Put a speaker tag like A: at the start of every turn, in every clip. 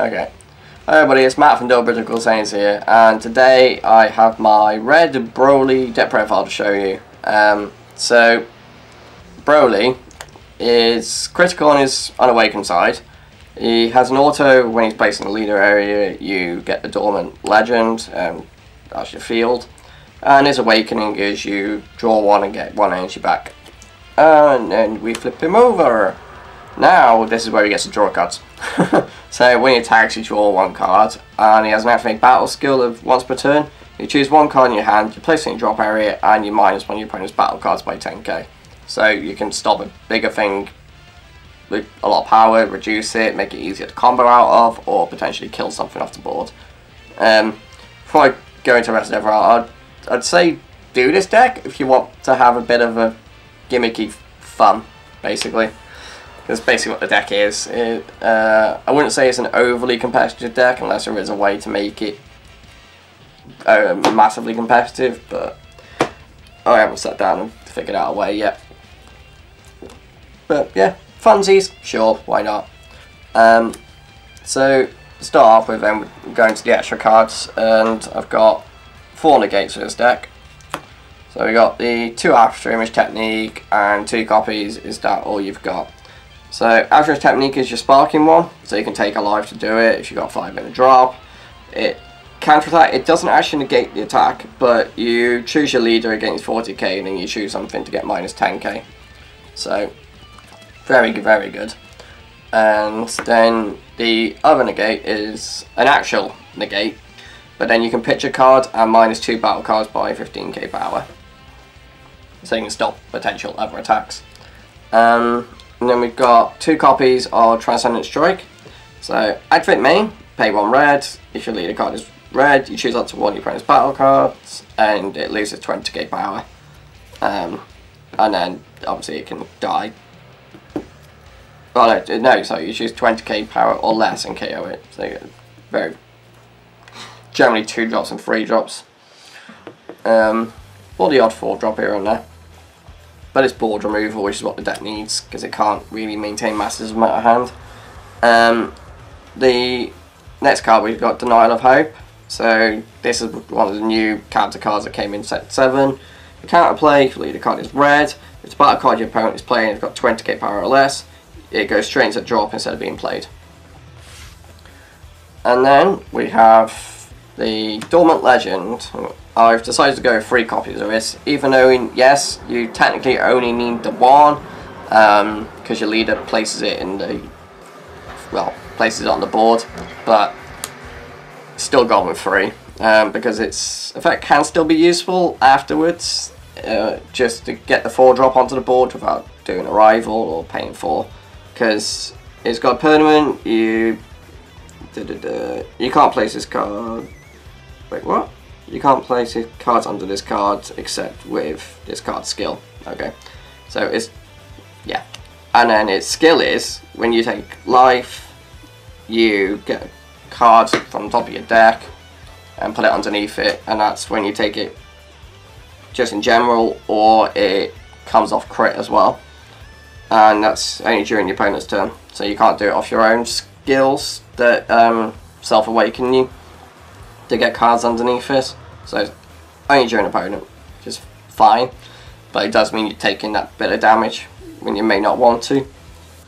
A: Okay. Hi everybody, it's Matt from Double Saiyans here, and today I have my red Broly deck profile to show you. Um, so, Broly is critical on his unawakened side. He has an auto when he's placed in the leader area, you get the Dormant Legend, and that's your field. And his awakening is you draw one and get one energy back. And then we flip him over. Now, this is where he gets to draw cards. so, when he attacks, you draw one card, and he has an activate battle skill of once per turn. You choose one card in your hand, you place it in your drop area, and you minus one of your opponent's battle cards by 10k. So, you can stop a bigger thing with a lot of power, reduce it, make it easier to combo out of, or potentially kill something off the board. Um, before I go into the rest of it, I'd, I'd say do this deck if you want to have a bit of a gimmicky fun, basically. That's basically what the deck is. It, uh, I wouldn't say it's an overly competitive deck unless there is a way to make it uh, massively competitive, but I haven't sat down and figured out a way yet. But yeah, funsies, sure, why not? Um, so, start off with, then going to the extra cards, and I've got four negates for this deck. So we got the two after image technique and two copies. Is that all you've got? So After Technique is your sparking one, so you can take a life to do it if you've got 5 minute drop. It counter attack, it doesn't actually negate the attack, but you choose your leader against 40k and then you choose something to get minus 10k. So very very good. And then the other negate is an actual negate, but then you can pitch a card and minus 2 battle cards by 15k power. So you can stop potential other attacks. Um, and then we've got two copies of Transcendent Strike. So, activate main, pay one red. If your leader card is red, you choose up to one of your opponent's battle cards, and it loses 20k power. Um, and then, obviously, it can die. Oh, no, no, sorry, you choose 20k power or less and KO it. So, very. Generally, two drops and three drops. Um, or the odd four drop here and there. But it's board removal, which is what the deck needs, because it can't really maintain masses of matter hand. Um, the next card we've got Denial of Hope. So this is one of the new counter cards that came in set 7. The counterplay, if the card is red, it's battle card your opponent is playing, it's got 20k power or less, it goes straight into drop instead of being played. And then we have the Dormant Legend, I've decided to go three copies of this, even though, in, yes, you technically only need the one, because um, your leader places it in the, well, places it on the board, but still gone with three, um, because its effect can still be useful afterwards, uh, just to get the four drop onto the board without doing arrival or paying four, because it's got permanent, you, you can't place this card, wait, what? You can't place cards under this card except with this card skill. Okay, so it's yeah, and then its skill is when you take life, you get a card from the top of your deck and put it underneath it, and that's when you take it just in general, or it comes off crit as well, and that's only during your opponent's turn. So you can't do it off your own skills that um, self awaken you to get cards underneath this. So only during opponent, which is fine. But it does mean you're taking that bit of damage when you may not want to.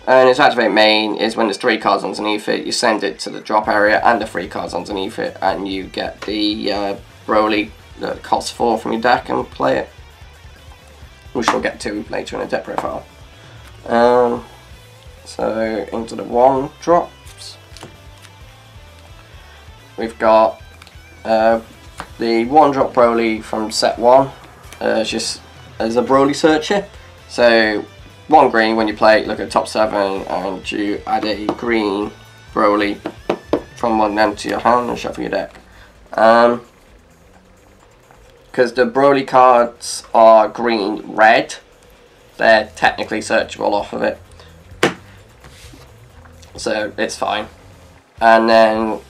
A: And its activate main is when there's three cards underneath it, you send it to the drop area and the three cards underneath it, and you get the uh, Broly that costs four from your deck and play it. Which we'll get to later in a deck profile. Um, so into the one drops. We've got uh, the one drop Broly from set one uh, just as a Broly searcher. So one green when you play, look at top seven, and you add a green Broly from one end to your hand and shuffle your deck. Um, because the Broly cards are green red, they're technically searchable off of it. So it's fine. And then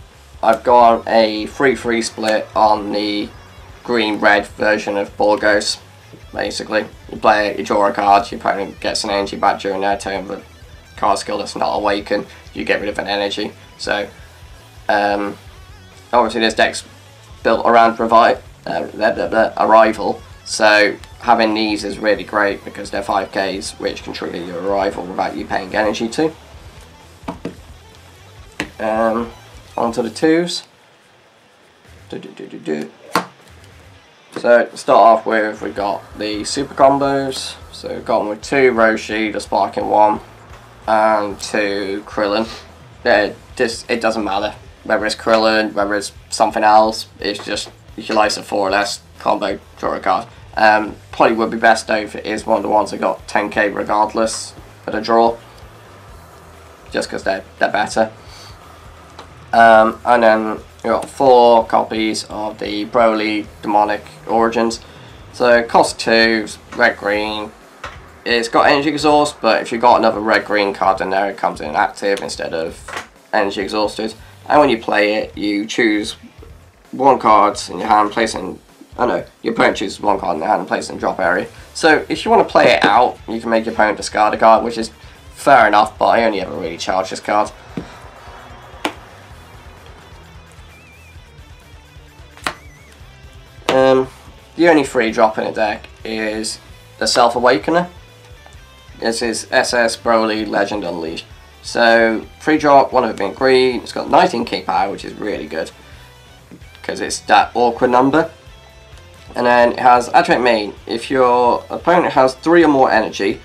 A: I've gone a 3-3 split on the green-red version of Borgos, basically. You play you draw a card, your opponent gets an energy back during their turn, but card skill does not awaken, you get rid of an energy. So Um, obviously, this deck's built around revive, uh, blah, arrival, so having these is really great because they're 5Ks, which can trigger your arrival without you paying energy to. Um, onto the twos. Do, do, do, do, do. So start off with, we got the super combos. So we've got with two Roshi, the Sparking one, and two Krillin. Yeah, just it doesn't matter whether it's Krillin, whether it's something else. It's just you like a four or less combo draw a card. Um, probably would be best though if it is one of the ones that got 10k regardless for the draw, just because they're they're better. Um, and then we got four copies of the Broly Demonic Origins. So it costs two, red green. It's got energy exhaust, but if you've got another red green card in there, it comes in active instead of energy exhausted. And when you play it, you choose one card in your hand, place in. Oh no, your opponent chooses one card in their hand and place it in drop area. So if you want to play it out, you can make your opponent discard a card, which is fair enough, but I only ever really charge this card. The only free drop in a deck is the Self Awakener. This is SS Broly Legend Unleashed. So, free drop, one of it being green, it's got 19k power, which is really good. Because it's that awkward number. And then it has Activate Main. If your opponent has three or more energy,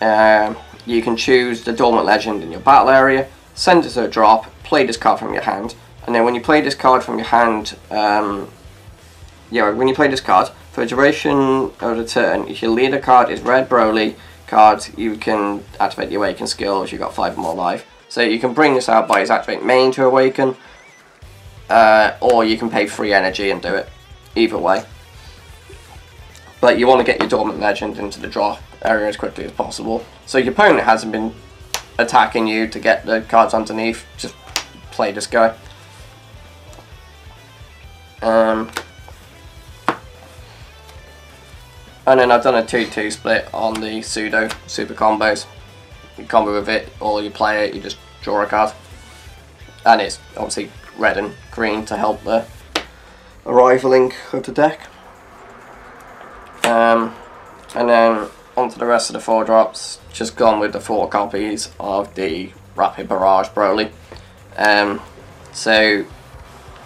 A: um, you can choose the Dormant Legend in your battle area, send it to a drop, play this card from your hand, and then when you play this card from your hand, um, yeah, when you play this card, for the duration of the turn, if your leader card is Red Broly card, you can activate the Awaken skill if you've got 5 or more life. So you can bring this out by his Activate main to Awaken, uh, or you can pay free energy and do it. Either way. But you want to get your Dormant Legend into the draw area as quickly as possible. So your opponent hasn't been attacking you to get the cards underneath, just play this guy. Um, And then I've done a 2-2 split on the pseudo super combos. You combo with it, or you play it, you just draw a card. And it's obviously red and green to help the arrivaling of the deck. Um, and then onto the rest of the four drops, just gone with the four copies of the Rapid Barrage Broly. Um, so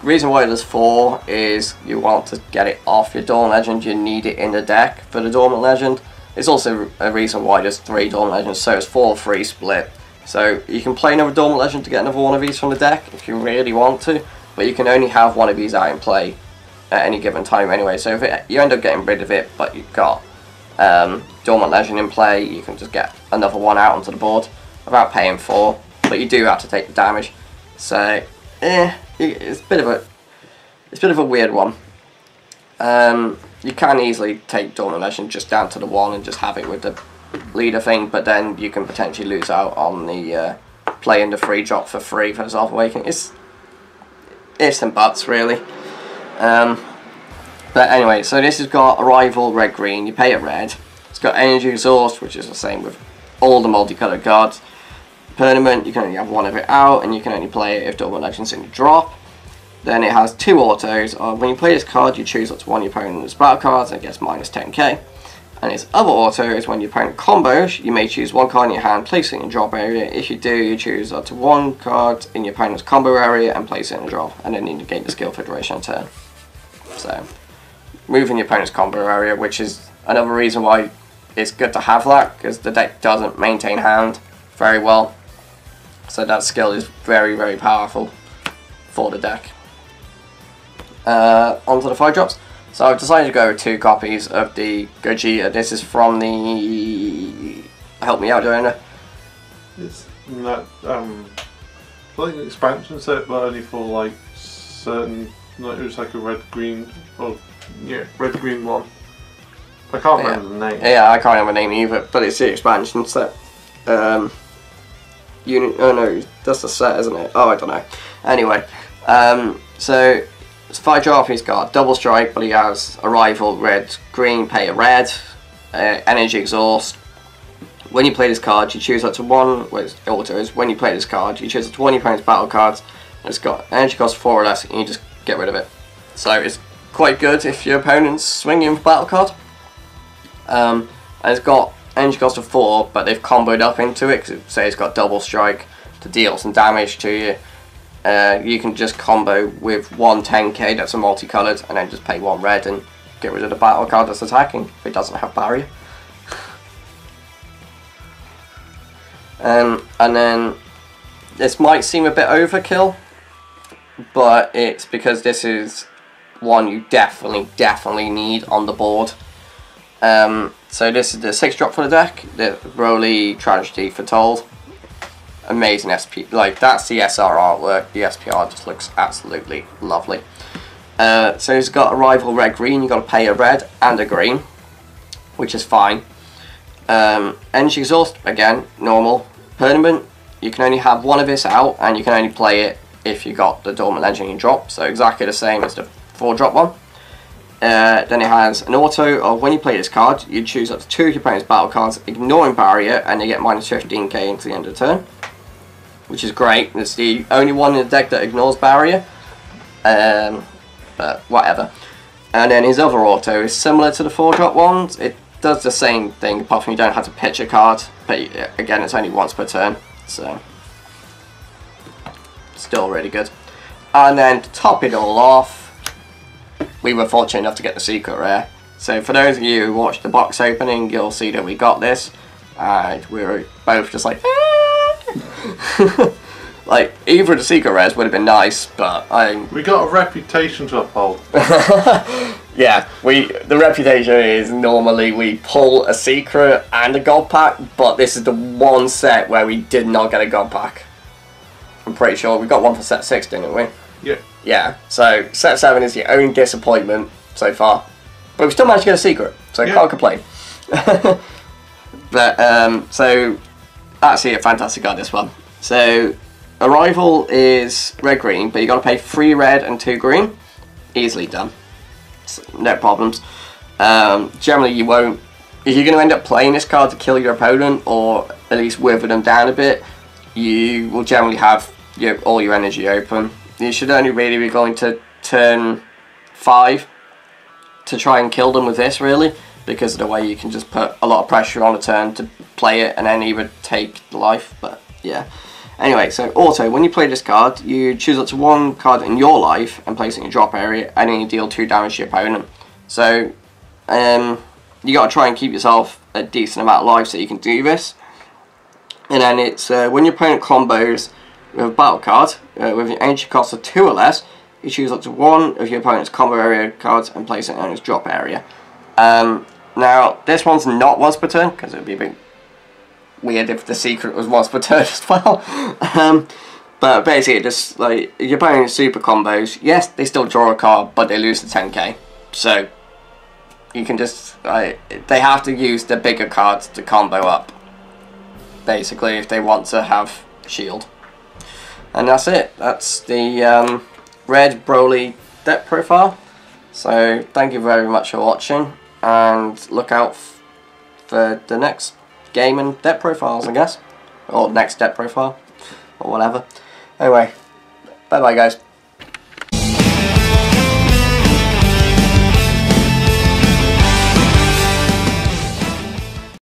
A: reason why there's four is you want to get it off your Dormant Legend, you need it in the deck for the Dormant Legend. It's also a reason why there's three Dormant Legends, so it's 4-3 split. So you can play another Dormant Legend to get another one of these from the deck if you really want to, but you can only have one of these out in play at any given time anyway. So if it, you end up getting rid of it, but you've got um, Dormant Legend in play, you can just get another one out onto the board without paying for, but you do have to take the damage. So, eh, it's a bit of a it's a bit of a weird one. Um, you can easily take Dormant Legend just down to the one and just have it with the leader thing, but then you can potentially lose out on the uh, playing the free drop for free for Self Awakening. It's ifs and buts really. Um, but anyway, so this has got Arrival Red Green. You pay it red. It's got Energy Exhaust, which is the same with all the multicolored cards. Permanent, you can only have one of it out, and you can only play it if Double Legend's in the drop. Then it has two autos. Uh, when you play this card, you choose up to one of your opponent's battle cards and it gets minus 10k. And its other auto is when your opponent combos, you may choose one card in your hand, place it in drop area. If you do, you choose up to one card in your opponent's combo area and place it in a drop, and then you negate the skill for duration turn. So, moving your opponent's combo area, which is another reason why it's good to have that, because the deck doesn't maintain hand very well. So that skill is very, very powerful for the deck. Uh, onto the 5 drops. So I've decided to go with two copies of the Gogeta. This is from the... Help me out, Joanna.
B: It's that, um, like an expansion set, but only for like certain, like it was like a red green, or yeah, red green one. I can't
A: Yeah.
B: remember the name.
A: Yeah, I can't remember the name either, but it's the expansion set. Um, unit, oh no, that's a set, isn't it? Oh, I don't know. Anyway, um, so it's five drop. He's got double strike, but he has arrival, red, green, pay a red, uh, energy exhaust. When you play this card, you choose up to one. Well, it's auto is when you play this card, you choose up to one opponent's battle cards, and It's got energy cost 4 or less, and you just get rid of it. So it's quite good if your opponent's swinging for battle card. Um, and it's got energy cost of 4, but they've comboed up into it, because say it's got double strike to deal some damage to you. Uh, you can just combo with one 10k that's a multicolored, and then just pay one red and get rid of the battle card that's attacking if it doesn't have barrier. Um, and then this might seem a bit overkill, but it's because this is one you definitely, definitely need on the board. Um, so this is the 6 drop for the deck, the Broly Tragedy Foretold. Amazing SP, like that's the SR artwork, the SPR just looks absolutely lovely. Uh, so he's got arrival red green, you've got to pay a red and a green, which is fine. Um, Energy Exhaust, again, normal. Permanent, you can only have one of this out and you can only play it if you got the Dormant you drop, so exactly the same as the 4 drop one. Uh, then it has an auto of when you play this card, you choose up to two of your opponent's battle cards, ignoring barrier, and you get minus 15k into the end of the turn. Which is great. It's the only one in the deck that ignores barrier. Um, but whatever. And then his other auto is similar to the 4 drop ones. It does the same thing, apart from you don't have to pitch a card. But again, it's only once per turn. So, still really good. And then to top it all off, we were fortunate enough to get the secret rare. So for those of you who watched the box opening, you'll see that we got this. And we were both just like, like either of the secret rares would have been nice, but I.
B: We got a reputation to uphold.
A: yeah, we the reputation is normally we pull a secret and a gold pack, but this is the one set where we did not get a gold pack. I'm pretty sure we got one for set six, didn't we?
B: Yeah.
A: Yeah. So set seven is the only disappointment so far, but we still managed to get a secret, so
B: Yeah.
A: can't complain. but um, so actually a fantastic card this one. So arrival is red green, but you got to pay three red and two green. Easily done. So, no problems. Um, generally, you won't. If you're going to end up playing this card to kill your opponent, or at least wither them down a bit, you will generally have your, all your energy open. You should only really be going to turn five to try and kill them with this, really, because of the way you can just put a lot of pressure on a turn to play it and then either take the life. But yeah. Anyway, so auto, when you play this card, you choose up to one card in your life and place it in your drop area, and then you deal two damage to your opponent. So, um, you got to try and keep yourself a decent amount of life so you can do this. And then it's uh, when your opponent combos with a battle card uh, with an energy cost of two or less, you choose up to one of your opponent's combo area cards and place it in its drop area. Um, now, this one's not once per turn because it would be a bit weird if the secret was once per turn as well. um, but basically, it just like your opponent's super combos. Yes, they still draw a card, but they lose the 10k. So you can just like they have to use the bigger cards to combo up. Basically, if they want to have shield. And that's it. That's the um, red Broly deck profile. So thank you very much for watching, and look out for the next game and deck profiles, I guess, or next deck profile, or whatever. Anyway, bye bye guys.